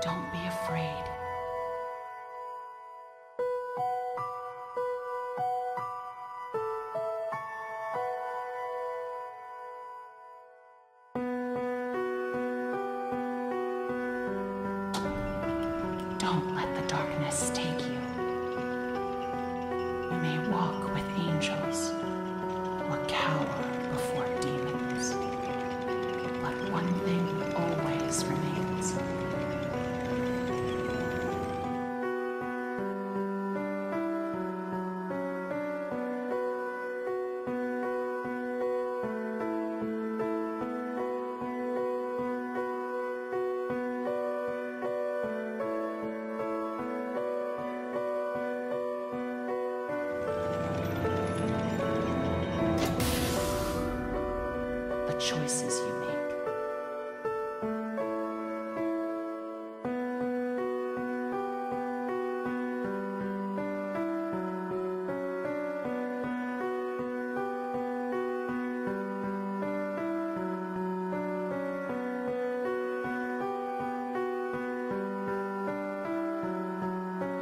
Don't be afraid. Don't let the darkness take you. You may walk The choices you make.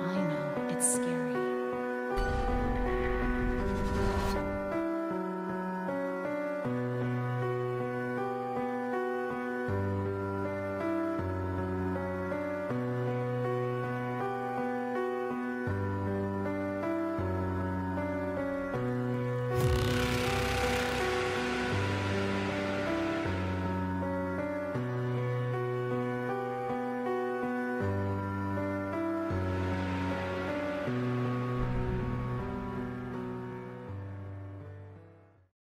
I know it's scary.